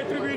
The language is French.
des tribunes.